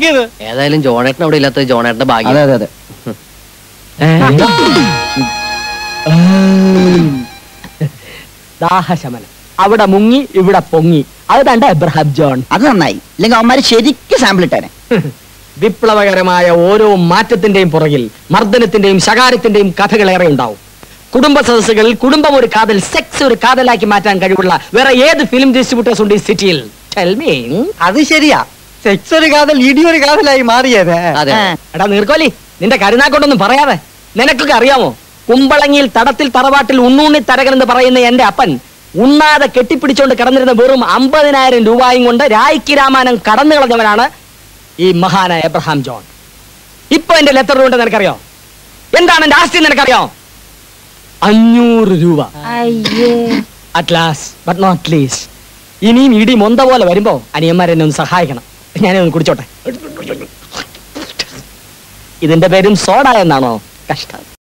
ഏതായാലും ജോണേട്ടൻ അവിടെ ഇല്ലാത്തത് ജോണേട്ടന്റെ ഭാഗ്യം. അതെ അതെ അതെ. ദാഹശമനം. അവിടെ മുങ്ങി ഇവിടെ പൊങ്ങി. അത് തണ്ട എബ്രഹാം ജോൺ. അത് നന്നായി. ഇല്ലെങ്കിൽ അവന്മാര് ശരിക്കും സാമ്പിൾ ഇട്ടേനെ. വിപ്ലവകരമായ ഓരോ മാറ്റത്തിന്റെയും പുറകിൽ മർദ്ദനത്തിന്റെയും ശകാരത്തിന്റെയും കഥകൾ ഏറെ ഉണ്ടാവും. കുടുംബ സദസ്സുകളിൽ കുടുംബം ഒരു കാതൽ സെക്സ് ഒരു കാതലാക്കി മാറ്റാൻ കഴിവുള്ള വേറെ ഏത് ഫിലിം ഡിസ്ട്രിബ്യൂട്ടേഴ്സ് ഉണ്ട് ഈ സിറ്റിയിൽ Tell me. അത് ശരിയാ. സെക്സ് ഒരു കാതൽ ഇടി ഒരു കാതലായി മാറിയത്. അതെ. എടാ നീർക്കോലി നിന്റെ കരുനാക്കൊണ്ടൊന്നും പറയാതെ. നിനക്കൊക്കെ അറിയാമോ? കുമ്പളങ്ങിയിൽ തടത്തിൽ തറവാട്ടിൽ ഉണ്ണൂണ്ണി തരകൻ എന്ന് പറയുന്ന എന്റെ അപ്പൻ ഉണ്ണാതെ കെട്ടിപ്പിടിച്ചുകൊണ്ട് കിടന്നിരുന്ന വെറും അമ്പതിനായിരം രൂപയും കൊണ്ട് രായ്ക്ക് രാമാനം കടന്നു കളഞ്ഞവനാണ് ഈ മഹാനായ എബ്രഹാം ജോൺ. ഇപ്പൊ എന്റെ ലെറ്റർ കൊണ്ട് നിനക്കറിയോ? എന്താണ് എന്റെ ആസ്തി നിനക്കറിയോ? അഞ്ഞൂറ് രൂപ. At last but not least ഇനിയും ഇടി മൊന്ത പോലെ വരുമ്പോ അനിയന്മാരെന്നെ ഒന്ന് സഹായിക്കണം. ഞാനൊന്ന് കുടിച്ചോട്ടെ. ഇതിന്റെ പേരും സോഡ എന്നാണോ? കഷ്ടം.